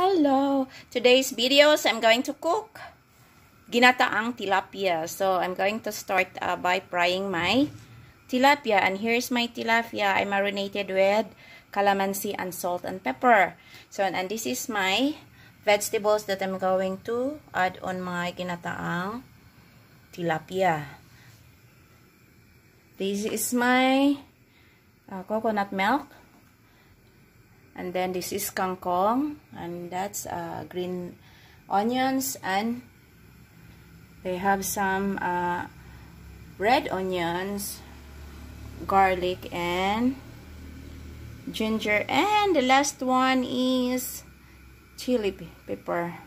Hello! Today's videos, I'm going to cook ginataang tilapia. So, I'm going to start uh, by frying my tilapia. And here's my tilapia. I marinated with calamansi and salt and pepper. So, and this is my vegetables that I'm going to add on my ginataang tilapia. This is my uh, coconut milk and then this is kangkong and that's uh, green onions and they have some uh, red onions garlic and ginger. And the last one is chili pepper.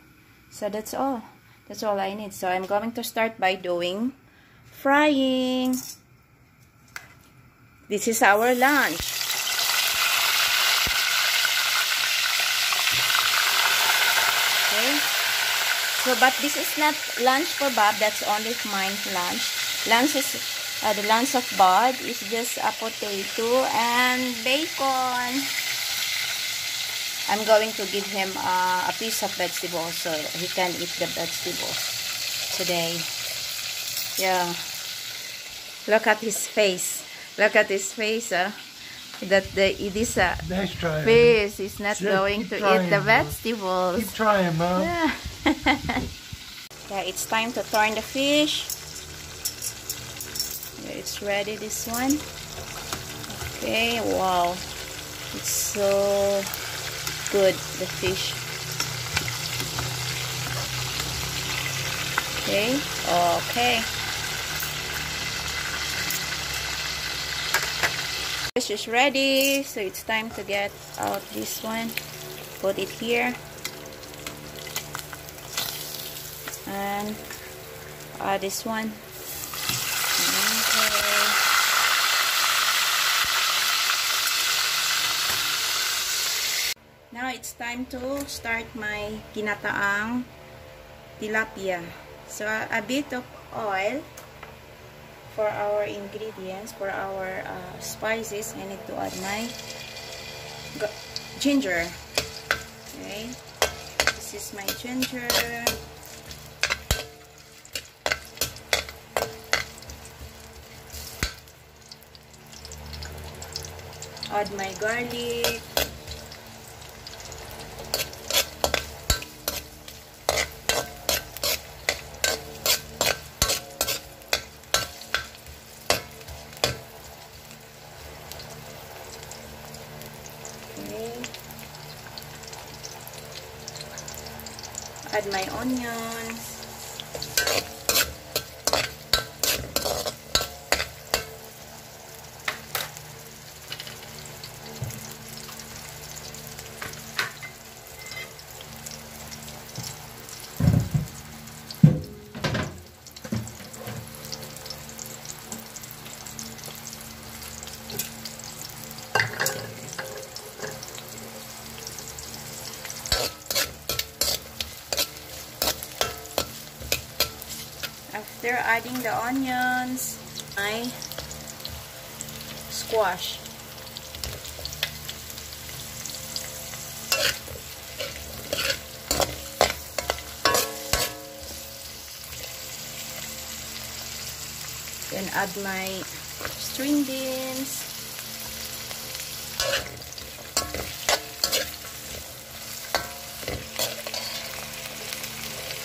So that's all. That's all I need. So I'm going to start by doing frying. This is our lunch So, but this is not lunch for Bob. That's only mine lunch. Lunch is, uh, the lunch of Bob is just a potato and bacon. I'm going to give him uh, a piece of vegetables so he can eat the vegetables today. Yeah. Look at his face. Look at his face. Uh, that the this uh, nice fish is not going to eat the vegetables. Keep trying, Mom. Yeah. yeah, it's time to turn the fish. Yeah, it's ready, this one. Okay, wow. It's so good, the fish. Okay, okay. Fish is ready, so it's time to get out this one. Put it here. and uh, this one now it's time to start my ginataang tilapia so a, a bit of oil for our ingredients for our uh, spices I need to add my ginger. Okay. This is my ginger. Add my garlic add my adding the onions, I squash. Then add my string beans.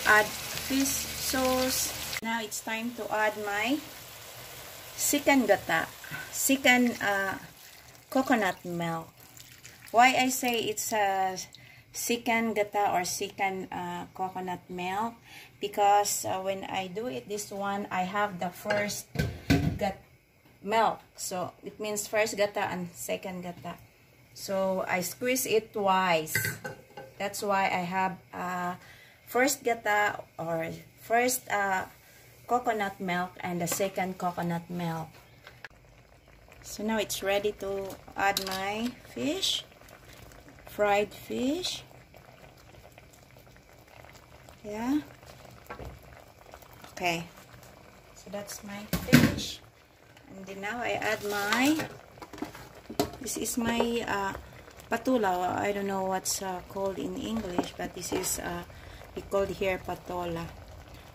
Add fish sauce. Now it's time to add my second gata, second uh, coconut milk. Why I say it's a second gata or second uh, coconut milk? Because uh, when I do it, this one, I have the first gata milk. So it means first gata and second gata. So I squeeze it twice. That's why I have uh, first gata or first uh, coconut milk and the second coconut milk. So now it's ready to add my fish, fried fish. Yeah. Okay. So that's my fish. And then now I add my, this is my uh, patula. I don't know what's uh, called in English, but this is uh, we called here patola.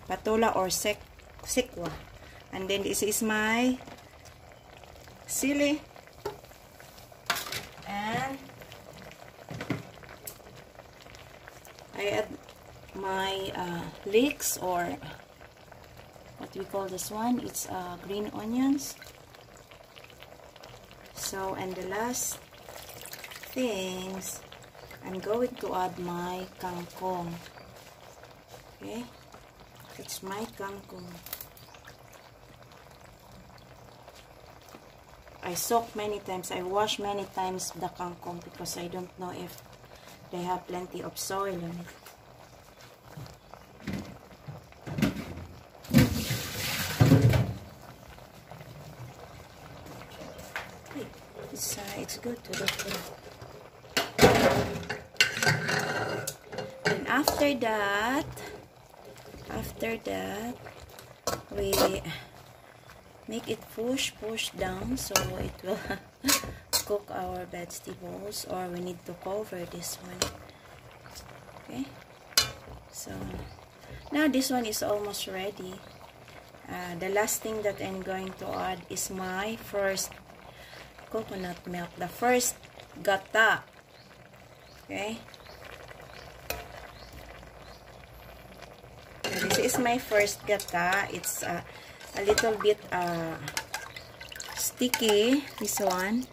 Patola or sek sikwa. And then this is my sili. And I add my uh, leeks or what we call this one? It's uh, green onions. So and the last things I'm going to add my kangkong. Okay? It's my kangkong I soak many times I wash many times the kangkong because I don't know if they have plenty of soil on it it's uh, it's good to look. And after that, after that, we make it push push down so it will cook our vegetables or we need to cover this one okay so now this one is almost ready uh, the last thing that I'm going to add is my first coconut milk. The first gata. Okay. This is my first gata. It's uh, a little bit uh, sticky, this one.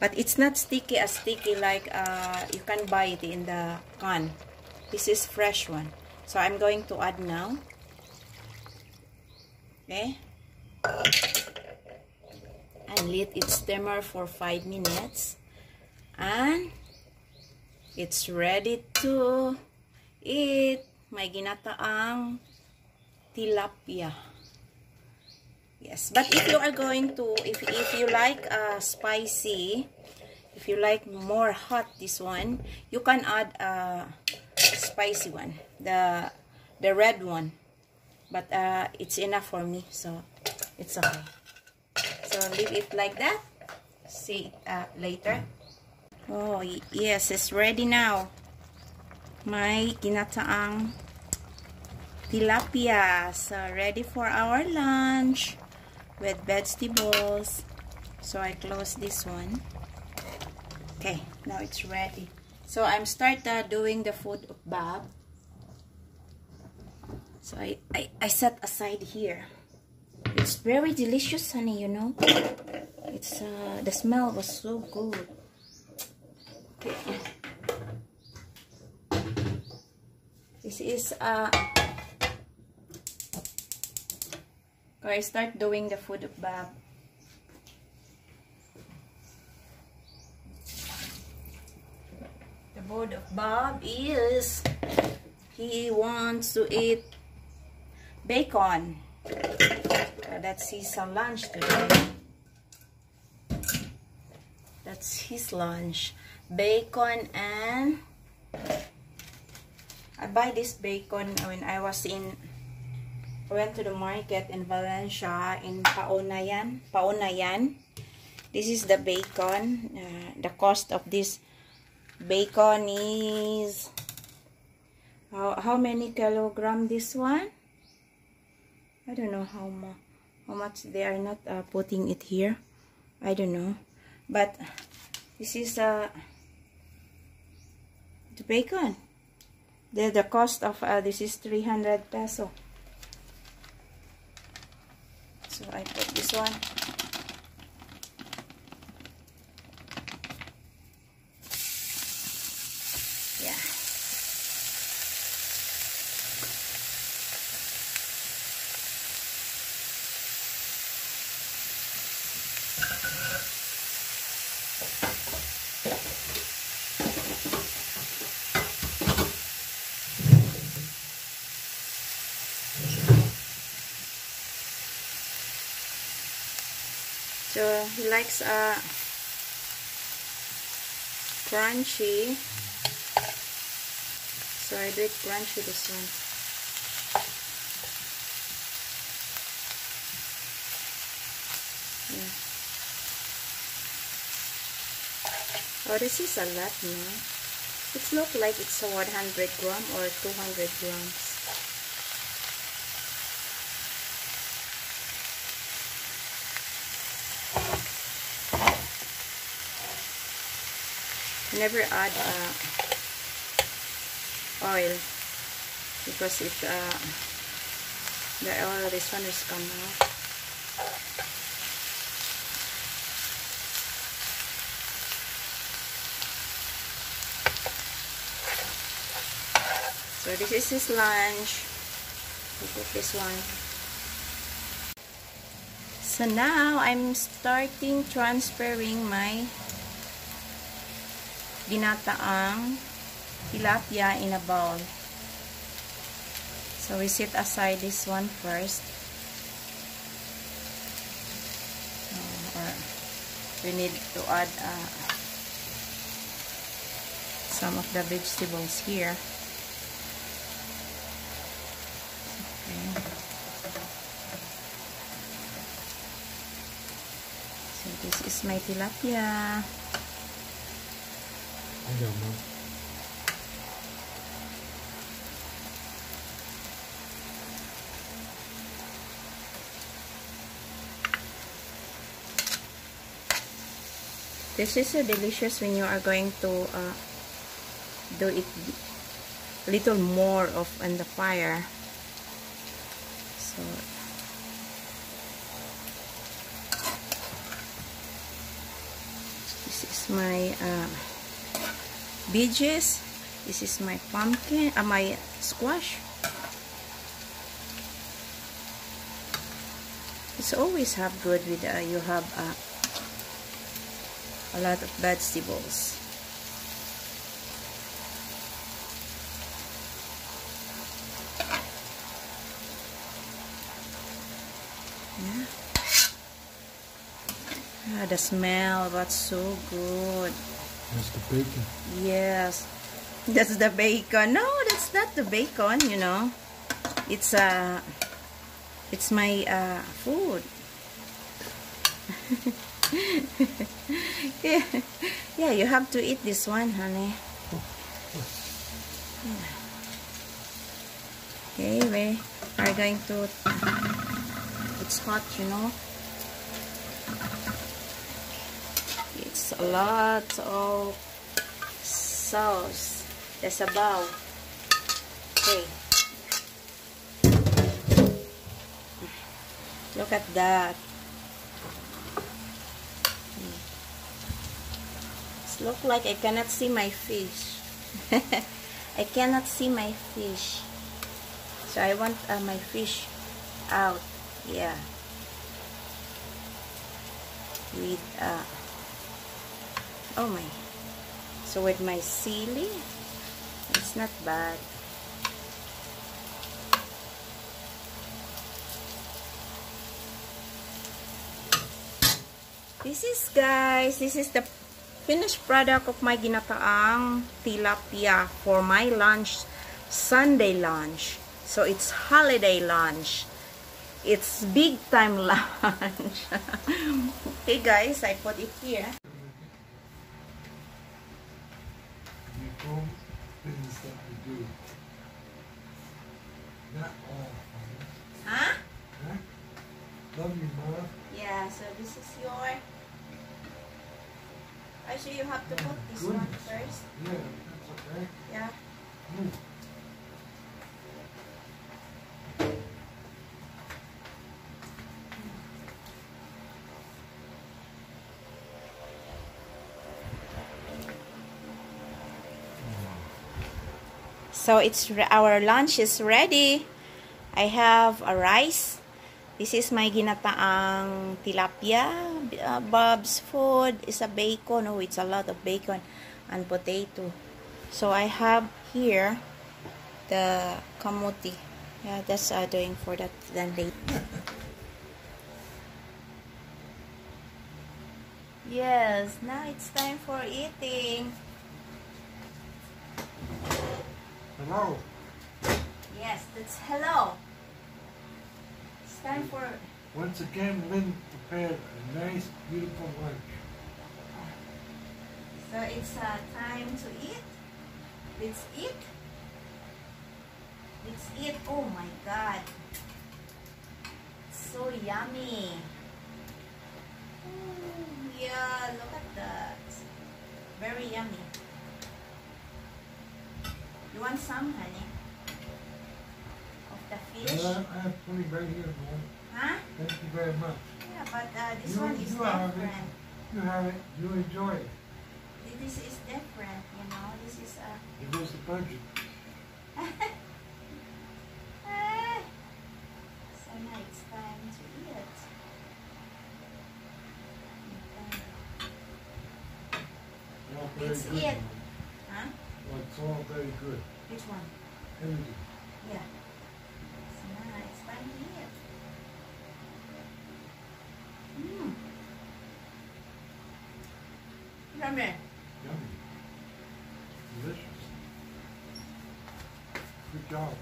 But it's not sticky as sticky like uh, you can buy it in the can. This is fresh one. So I'm going to add now. Okay and let it simmer for 5 minutes and it's ready to eat may ginataang tilapia yes but if you are going to if, if you like uh, spicy if you like more hot this one you can add a spicy one the the red one but uh, it's enough for me so it's okay So, leave it like that. See uh, later. Oh, yes, it's ready now. May ginataang tilapia. So, ready for our lunch with vegetables. So, I close this one. Okay, now it's ready. So, I'm start uh, doing the food of Bob. So, I, I, I set aside here. It's very delicious, honey, you know. It's uh, the smell was so good. Okay. This is uh I start doing the food Bob. The food of Bob is he wants to eat bacon. Uh, that's his lunch today. That's his lunch. Bacon and... I buy this bacon when I was in... Went to the market in Valencia in Paunayan. Paunayan. This is the bacon. Uh, the cost of this bacon is... How, how many kilogram this one? I don't know how much how much they are not uh, putting it here I don't know but this is uh, the bacon the, the cost of uh, this is 300 peso so I put this one So he likes uh crunchy. So I do it crunchy this one. Yeah. Oh, this is a lot, no? It looks like it's a 100 gram or 200 grams. Never add uh, oil because it uh, the oil this one is come out. So this is his lunch. We cook this one. So now I'm starting transferring my ginataang tilapia in a bowl. So we set aside this one first. Uh, we need to add uh, some of the vegetables here. So this is my tilapia. This is so delicious when you are going to uh, do it little more of on the fire. So this is my uh, veggies. This is my pumpkin, uh, my squash. It's always have good with uh, you have uh, a lot of vegetables. Yeah. Ah, the smell was so good. That's the bacon. Yes. That's the bacon. No, that's not the bacon, you know. It's uh it's my uh food. yeah. yeah, you have to eat this one, honey. Yeah. Okay, we are going to it's hot, you know. A lot of sauce. There's a bowl. Okay. Look at that. It look like I cannot see my fish. I cannot see my fish. So I want uh, my fish out. Yeah. With uh oh my. So with my silly it's not bad. This is guys this is the finished product of my ginataang tilapia for my lunch Sunday lunch. So it's holiday lunch. It's big time lunch. Okay guys I put it here You home things that we do. Not all. huh Huh? Love you, Mom. Yeah, so this is your. Actually, you have to put this one Goodness. first. Yeah, that's okay. Yeah. Mm. So it's our lunch is ready. I have a rice. This is my ginataang tilapia. Uh, Bob's food is a bacon. Oh, it's a lot of bacon and potato. So I have here the kamuti. Yeah, that's uh, doing for that then later. Yes, now it's time for eating. Hello. Yes, that's hello. It's time for Once again, Lin prepared a nice, beautiful lunch. So it's uh, time to eat. Let's eat. Let's eat. Oh my god. So yummy. Mm, yeah, look at that. Very yummy. You want some, honey? Of the fish? Yeah, I have plenty right here, Mom. Huh? Thank you very much. Yeah, but uh, this You- one is you have it. different. You have it. You enjoy it. This is different, you know. This is uh, It goes the budget. So now it's time to eat. Okay. All very It's good. it. Well, it's all very good. Which one? Everything. Yeah. It's time to eat. Mmm. Yummy. Yummy. Delicious. Good job.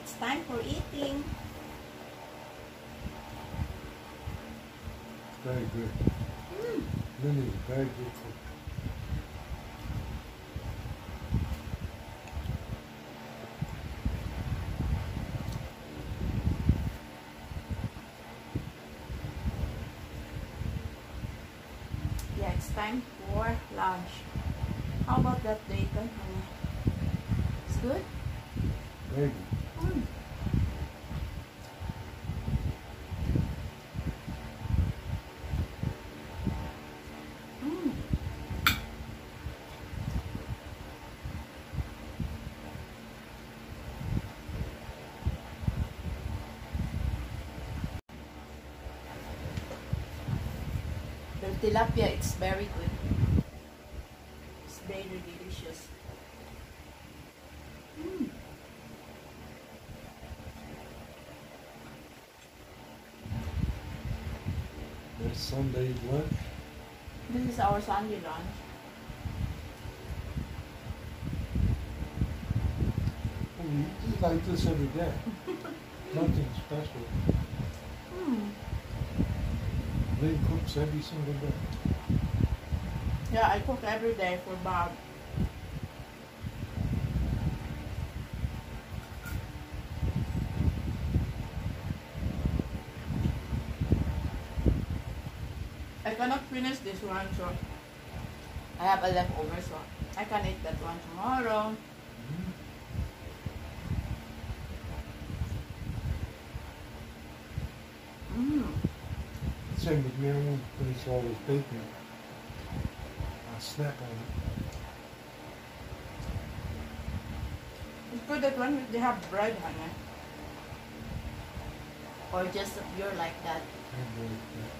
It's time for eating. Very good. Mm. Lily very good cook. Tilapia, it's very good. It's very delicious. Mm. That's Sunday lunch. This is our Sunday lunch. Oh, we eat like this every day. Nothing special. Cooks every single day. Yeah, I cook every day for Bob. I cannot finish this one, so I have a leftover, so I can eat that one tomorrow. Mhm. Mm. Same with. I finish all this bacon. I'll snack on it. It's good that one they have bread, honey. Or just a pure like that. I'm good with that.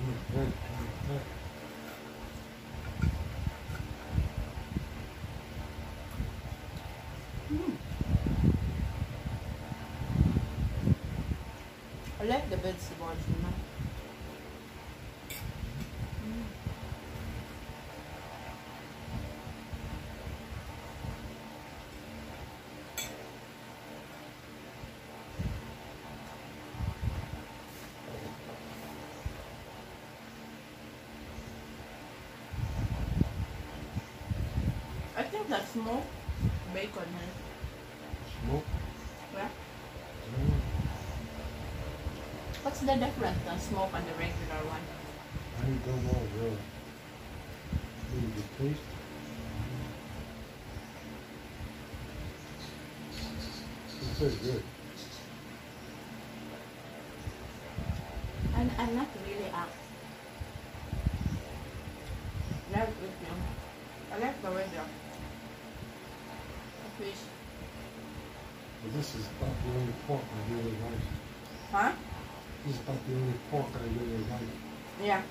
Mm, very I think that's smoked bacon, huh? Smoke. Yeah. Mm, What's the difference on smoke and the regular one? I don't know, really. Really good taste. It's very good. And I'm not really up. Like with you. I like the way the the fish. But this is not the only pork I really like. Huh? Is about the only pork I really like. Yeah.